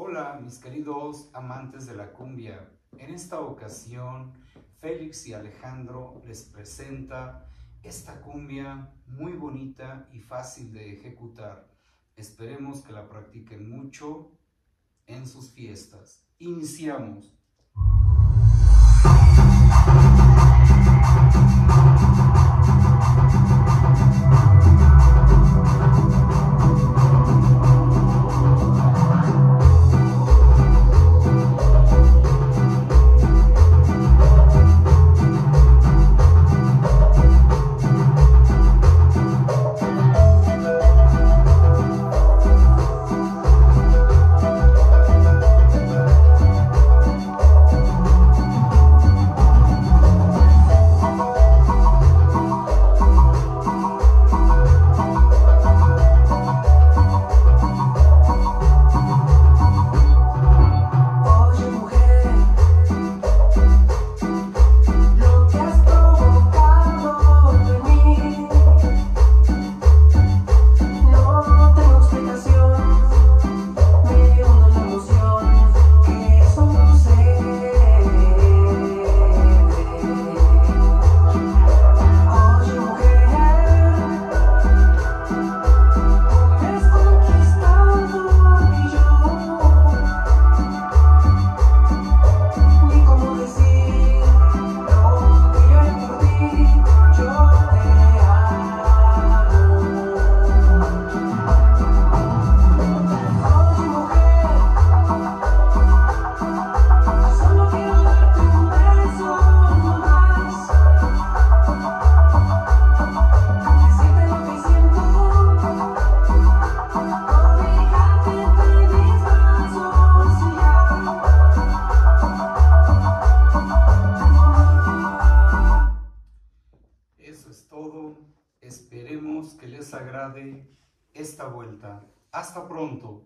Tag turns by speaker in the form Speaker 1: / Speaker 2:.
Speaker 1: Hola mis queridos amantes de la cumbia. En esta ocasión Félix y Alejandro les presenta esta cumbia muy bonita y fácil de ejecutar. Esperemos que la practiquen mucho en sus fiestas. Iniciamos. Esperemos que les agrade esta vuelta. Hasta pronto.